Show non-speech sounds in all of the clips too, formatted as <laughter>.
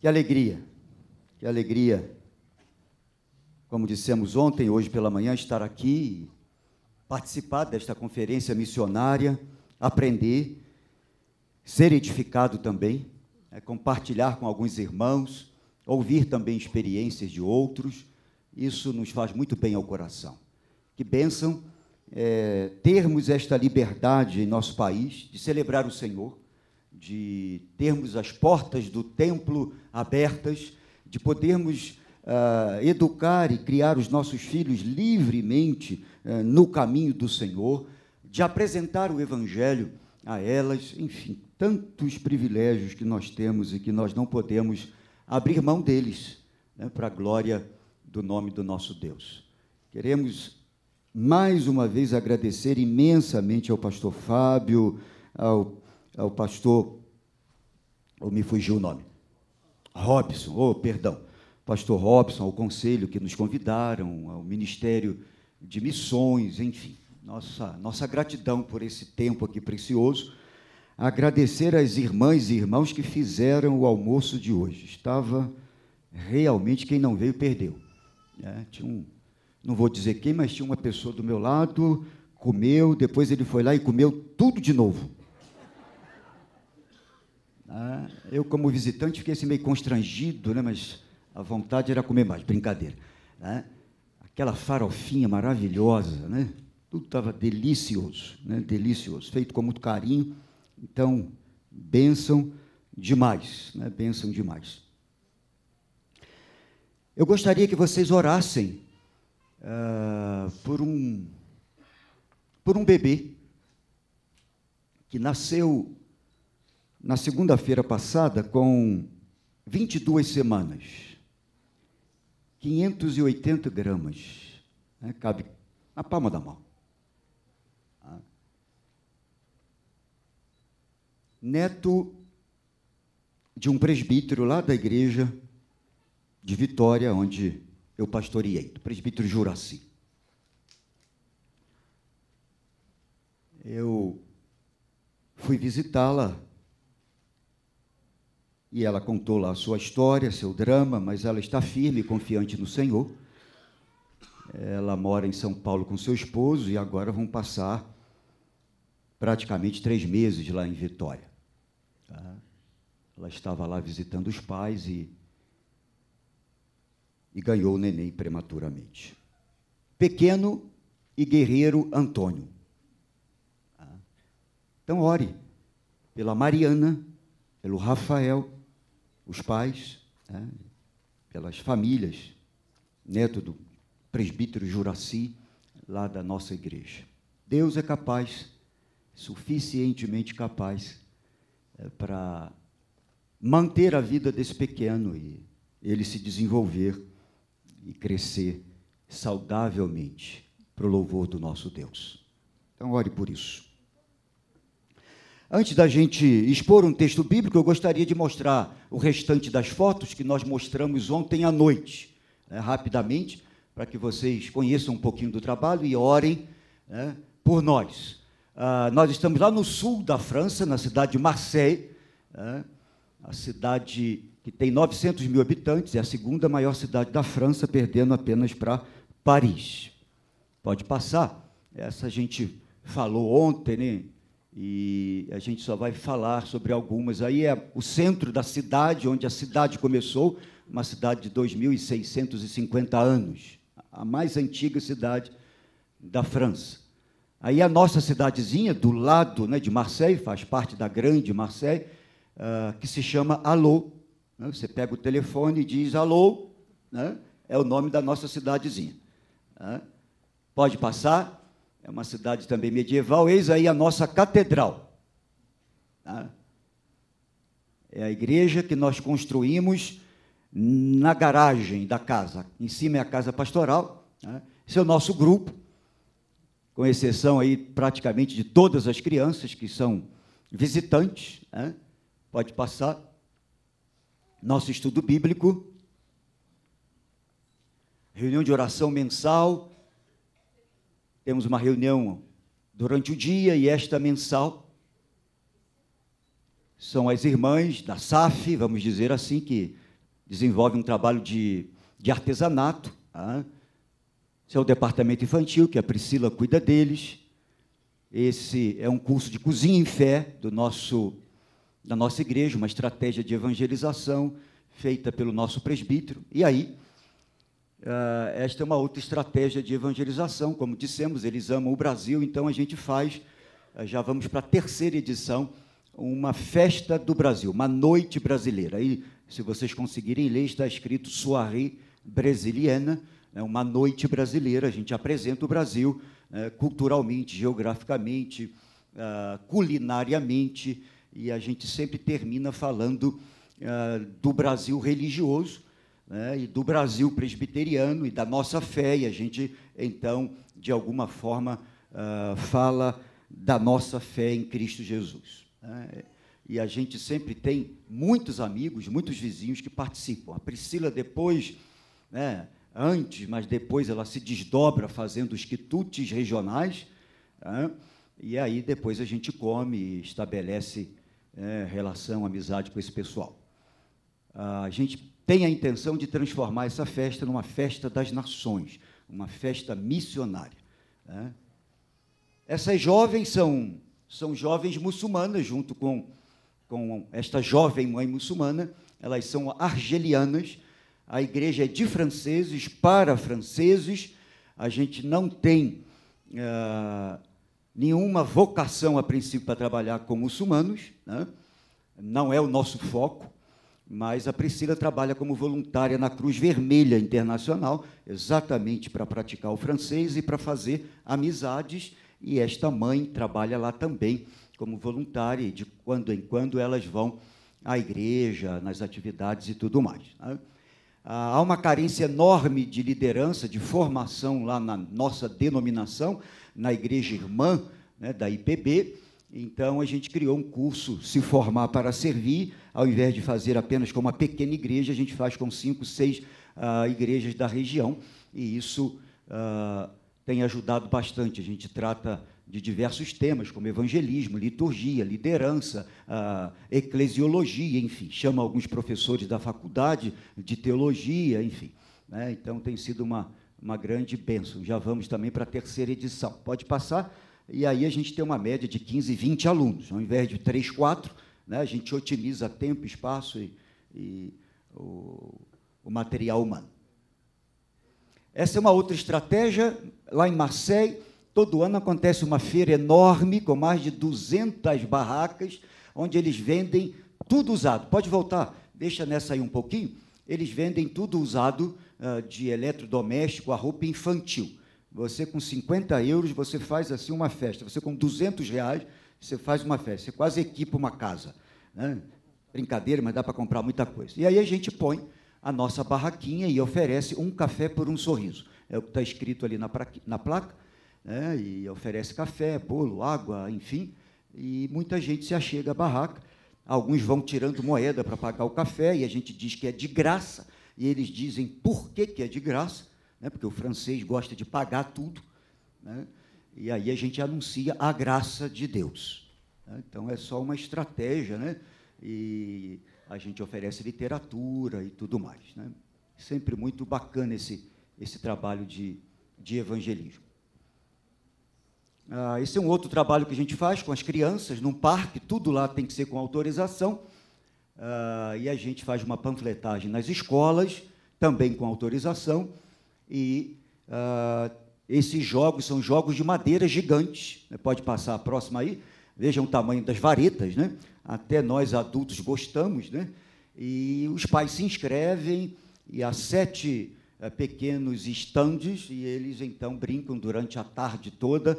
Que alegria, que alegria, como dissemos ontem, hoje pela manhã, estar aqui, participar desta conferência missionária, aprender, ser edificado também, é, compartilhar com alguns irmãos, ouvir também experiências de outros, isso nos faz muito bem ao coração. Que bênção é, termos esta liberdade em nosso país de celebrar o Senhor, de termos as portas do templo abertas, de podermos uh, educar e criar os nossos filhos livremente uh, no caminho do Senhor, de apresentar o Evangelho a elas, enfim, tantos privilégios que nós temos e que nós não podemos abrir mão deles né, para a glória do nome do nosso Deus. Queremos mais uma vez agradecer imensamente ao pastor Fábio, ao, ao pastor, ou me fugiu o nome, Robson, oh, perdão, pastor Robson, ao conselho que nos convidaram, ao Ministério de Missões, enfim, nossa, nossa gratidão por esse tempo aqui precioso. Agradecer às irmãs e irmãos que fizeram o almoço de hoje. Estava realmente, quem não veio, perdeu. É, tinha um, não vou dizer quem, mas tinha uma pessoa do meu lado, comeu, depois ele foi lá e comeu tudo de novo. Ah, eu, como visitante, fiquei assim meio constrangido, né, mas a vontade era comer mais, brincadeira. Né? Aquela farofinha maravilhosa, né? tudo estava delicioso, né? delicioso, feito com muito carinho. Então, bênção demais, né? bênção demais. Eu gostaria que vocês orassem uh, por um por um bebê que nasceu na segunda-feira passada com 22 semanas, 580 gramas, né? cabe na palma da mão. Ah. Neto de um presbítero lá da igreja de Vitória, onde eu pastoreei, do presbítero Juraci. Eu fui visitá-la e ela contou lá a sua história, seu drama, mas ela está firme e confiante no Senhor. Ela mora em São Paulo com seu esposo e agora vão passar praticamente três meses lá em Vitória. Tá? Ela estava lá visitando os pais e e ganhou o neném prematuramente. Pequeno e guerreiro Antônio. Ah. Então, ore pela Mariana, pelo Rafael, os pais, né, pelas famílias, neto do presbítero Juraci, lá da nossa igreja. Deus é capaz, suficientemente capaz, é, para manter a vida desse pequeno e ele se desenvolver e crescer saudavelmente para o louvor do nosso Deus. Então, ore por isso. Antes da gente expor um texto bíblico, eu gostaria de mostrar o restante das fotos que nós mostramos ontem à noite, né, rapidamente, para que vocês conheçam um pouquinho do trabalho e orem né, por nós. Ah, nós estamos lá no sul da França, na cidade de Marseille, né, a cidade que tem 900 mil habitantes, é a segunda maior cidade da França, perdendo apenas para Paris. Pode passar. Essa a gente falou ontem, né? E a gente só vai falar sobre algumas. Aí é o centro da cidade, onde a cidade começou, uma cidade de 2.650 anos, a mais antiga cidade da França. Aí a nossa cidadezinha, do lado né, de Marseille, faz parte da grande Marseille, uh, que se chama Alô, né? Você pega o telefone e diz alô, né? é o nome da nossa cidadezinha. Né? Pode passar, é uma cidade também medieval, eis aí a nossa catedral. Né? É a igreja que nós construímos na garagem da casa. Em cima é a casa pastoral. Né? Esse é o nosso grupo, com exceção aí praticamente de todas as crianças que são visitantes. Né? Pode passar nosso estudo bíblico, reunião de oração mensal, temos uma reunião durante o dia e esta mensal. São as irmãs da SAF, vamos dizer assim, que desenvolve um trabalho de, de artesanato. Tá? Esse é o departamento infantil, que a Priscila cuida deles. Esse é um curso de cozinha em fé do nosso, da nossa igreja, uma estratégia de evangelização feita pelo nosso presbítero. E aí, uh, esta é uma outra estratégia de evangelização. Como dissemos, eles amam o Brasil, então a gente faz, uh, já vamos para a terceira edição, uma festa do Brasil, uma noite brasileira. Aí, se vocês conseguirem ler, está escrito Soirée Brasiliana, né, uma noite brasileira. A gente apresenta o Brasil né, culturalmente, geograficamente, uh, culinariamente, e a gente sempre termina falando uh, do Brasil religioso né, e do Brasil presbiteriano e da nossa fé, e a gente, então, de alguma forma, uh, fala da nossa fé em Cristo Jesus. Né? E a gente sempre tem muitos amigos, muitos vizinhos que participam. A Priscila, depois, né, antes, mas depois ela se desdobra fazendo os quitutes regionais, né, e aí depois a gente come e estabelece é, relação, amizade com esse pessoal. A gente tem a intenção de transformar essa festa numa festa das nações, uma festa missionária. Né. Essas jovens são são jovens muçulmanas, junto com, com esta jovem mãe muçulmana, elas são argelianas, a igreja é de franceses, para franceses, a gente não tem uh, nenhuma vocação, a princípio, para trabalhar com muçulmanos, né? não é o nosso foco, mas a Priscila trabalha como voluntária na Cruz Vermelha Internacional, exatamente para praticar o francês e para fazer amizades e esta mãe trabalha lá também como voluntária, e de quando em quando elas vão à igreja, nas atividades e tudo mais. Né? Ah, há uma carência enorme de liderança, de formação lá na nossa denominação, na igreja irmã né, da IPB. Então, a gente criou um curso Se Formar para Servir, ao invés de fazer apenas com uma pequena igreja, a gente faz com cinco, seis uh, igrejas da região, e isso uh, tem ajudado bastante. A gente trata de diversos temas, como evangelismo, liturgia, liderança, eclesiologia, enfim. Chama alguns professores da faculdade de teologia, enfim. Né? Então, tem sido uma, uma grande bênção. Já vamos também para a terceira edição. Pode passar. E aí a gente tem uma média de 15, 20 alunos. Ao invés de 3, 4, né? a gente otimiza tempo, espaço e, e o, o material humano. Essa é uma outra estratégia. Lá em Marseille, todo ano acontece uma feira enorme, com mais de 200 barracas, onde eles vendem tudo usado. Pode voltar, deixa nessa aí um pouquinho. Eles vendem tudo usado uh, de eletrodoméstico, a roupa infantil. Você com 50 euros, você faz assim uma festa. Você com 200 reais, você faz uma festa. Você quase equipa uma casa. Né? Brincadeira, mas dá para comprar muita coisa. E aí a gente põe a nossa barraquinha e oferece um café por um sorriso. É o que está escrito ali na, na placa, né? e oferece café, bolo, água, enfim, e muita gente se achega à barraca. Alguns vão tirando moeda para pagar o café, e a gente diz que é de graça, e eles dizem por que, que é de graça, né? porque o francês gosta de pagar tudo, né? e aí a gente anuncia a graça de Deus. Né? Então é só uma estratégia, né? e a gente oferece literatura e tudo mais. Né? Sempre muito bacana esse, esse trabalho de, de evangelismo. Ah, esse é um outro trabalho que a gente faz com as crianças, num parque, tudo lá tem que ser com autorização. Ah, e a gente faz uma panfletagem nas escolas, também com autorização. E ah, esses jogos são jogos de madeira gigantes. Pode passar a próxima aí. Vejam o tamanho das varetas, né? até nós adultos gostamos, né? E os pais se inscrevem e há sete é, pequenos estandes e eles então brincam durante a tarde toda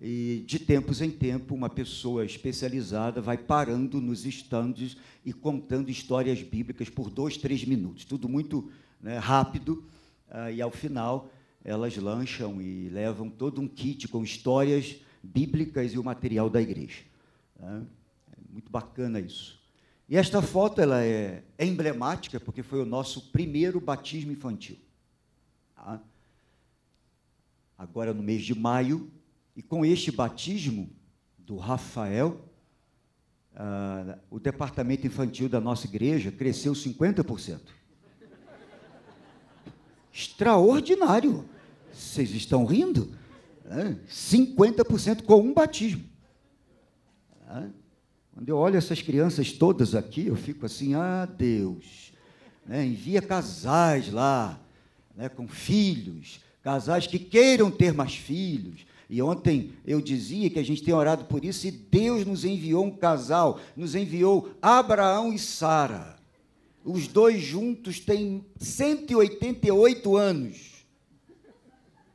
e de tempos em tempo uma pessoa especializada vai parando nos estandes e contando histórias bíblicas por dois, três minutos, tudo muito né, rápido uh, e ao final elas lancham e levam todo um kit com histórias bíblicas e o material da igreja. Né? muito bacana isso. E esta foto ela é, é emblemática porque foi o nosso primeiro batismo infantil. Tá? Agora no mês de maio, e com este batismo do Rafael, ah, o departamento infantil da nossa igreja cresceu 50%. Extraordinário. Vocês estão rindo? É, 50% com um batismo. Quando eu olho essas crianças todas aqui, eu fico assim, ah, Deus, né, envia casais lá, né, com filhos, casais que queiram ter mais filhos. E ontem eu dizia que a gente tem orado por isso e Deus nos enviou um casal, nos enviou Abraão e Sara. Os dois juntos têm 188 anos.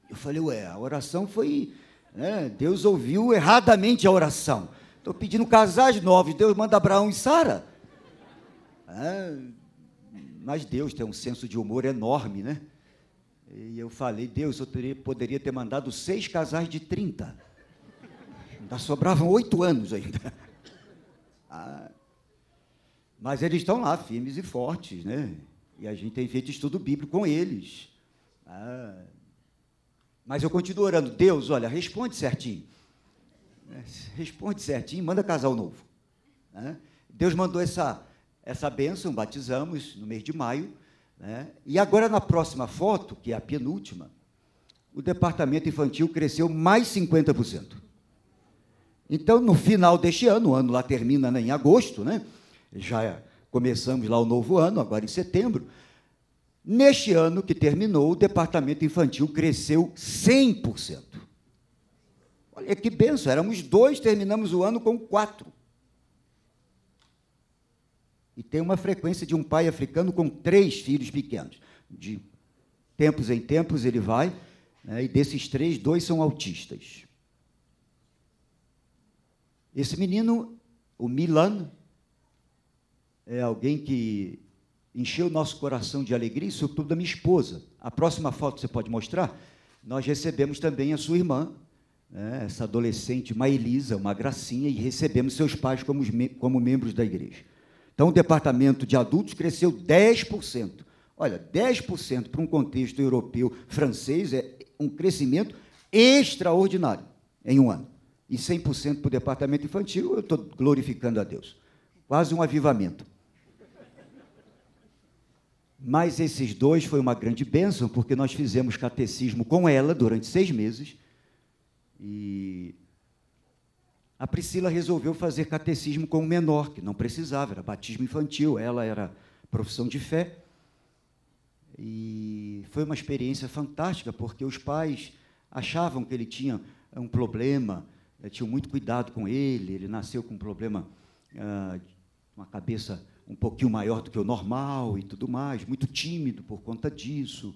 Eu falei, ué, a oração foi. Né, Deus ouviu erradamente a oração. Estou pedindo casais novos, Deus manda Abraão e Sara. É, mas Deus tem um senso de humor enorme, né? E eu falei, Deus, eu teria, poderia ter mandado seis casais de 30. Ainda sobravam oito anos ainda. <laughs> Ah, mas eles estão lá, firmes e fortes, né? E a gente tem feito estudo bíblico com eles. Ah, mas eu continuo orando, Deus, olha, responde certinho. Responde certinho, manda casal novo. Né? Deus mandou essa, essa bênção, batizamos no mês de maio. Né? E agora, na próxima foto, que é a penúltima, o departamento infantil cresceu mais 50%. Então, no final deste ano, o ano lá termina né, em agosto, né? Já começamos lá o novo ano, agora em setembro. Neste ano que terminou, o departamento infantil cresceu 100%. Olha que benção, éramos dois, terminamos o ano com quatro. E tem uma frequência de um pai africano com três filhos pequenos. De tempos em tempos ele vai, né, e desses três, dois são autistas. Esse menino, o Milan, é alguém que encheu o nosso coração de alegria, sobretudo da minha esposa. A próxima foto você pode mostrar? Nós recebemos também a sua irmã, né, essa adolescente, uma Elisa, uma gracinha, e recebemos seus pais como, como membros da igreja. Então, o departamento de adultos cresceu 10%. Olha, 10% para um contexto europeu, francês, é um crescimento extraordinário em um ano. E 100% para o departamento infantil, eu estou glorificando a Deus. Quase um avivamento. Mas esses dois foi uma grande bênção, porque nós fizemos catecismo com ela durante seis meses. E a Priscila resolveu fazer catecismo com o menor, que não precisava, era batismo infantil, ela era profissão de fé. E foi uma experiência fantástica, porque os pais achavam que ele tinha um problema, eh, tinham muito cuidado com ele, ele nasceu com um problema, ah, uma cabeça um pouquinho maior do que o normal e tudo mais, muito tímido por conta disso.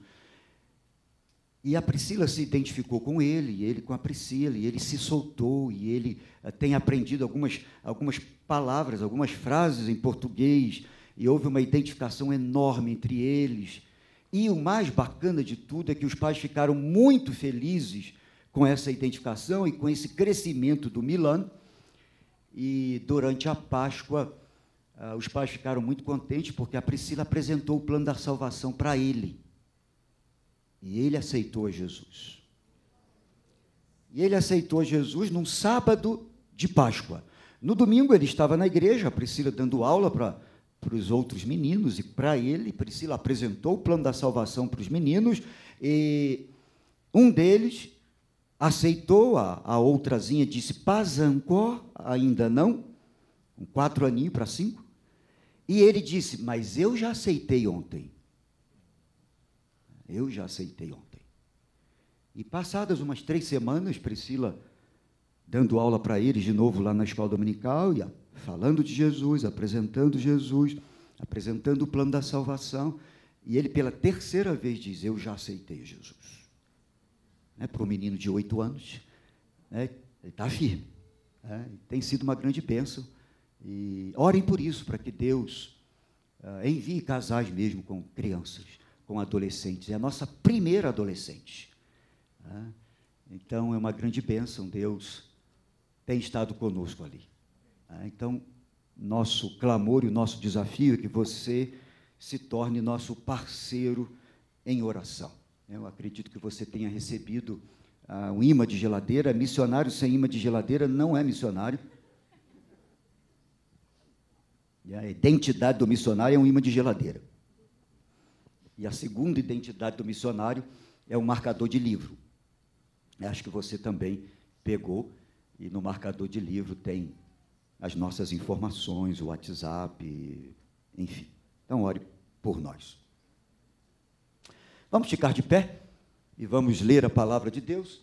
E a Priscila se identificou com ele, e ele com a Priscila, e ele se soltou, e ele uh, tem aprendido algumas, algumas palavras, algumas frases em português, e houve uma identificação enorme entre eles. E o mais bacana de tudo é que os pais ficaram muito felizes com essa identificação e com esse crescimento do Milan. E durante a Páscoa, uh, os pais ficaram muito contentes porque a Priscila apresentou o plano da salvação para ele. E ele aceitou Jesus. E ele aceitou Jesus num sábado de Páscoa. No domingo ele estava na igreja, a Priscila dando aula para para os outros meninos e para ele, Priscila apresentou o plano da salvação para os meninos e um deles aceitou, a, a outrazinha disse, Pazancó, ainda não, um quatro aninhos para cinco, e ele disse, mas eu já aceitei ontem. Eu já aceitei ontem. E passadas umas três semanas, Priscila dando aula para eles de novo lá na escola dominical, e falando de Jesus, apresentando Jesus, apresentando o plano da salvação, e ele pela terceira vez diz: Eu já aceitei Jesus. Né, para um menino de oito anos, né, ele está firme. Né, tem sido uma grande bênção. E orem por isso, para que Deus uh, envie casais mesmo com crianças com adolescentes. É a nossa primeira adolescente. Né? Então, é uma grande bênção. Deus tem estado conosco ali. Né? Então, nosso clamor e o nosso desafio é que você se torne nosso parceiro em oração. Eu acredito que você tenha recebido uh, um imã de geladeira. Missionário sem imã de geladeira não é missionário. E a identidade do missionário é um imã de geladeira. E a segunda identidade do missionário é o marcador de livro. Acho que você também pegou, e no marcador de livro tem as nossas informações, o WhatsApp, enfim. Então, ore por nós. Vamos ficar de pé e vamos ler a palavra de Deus.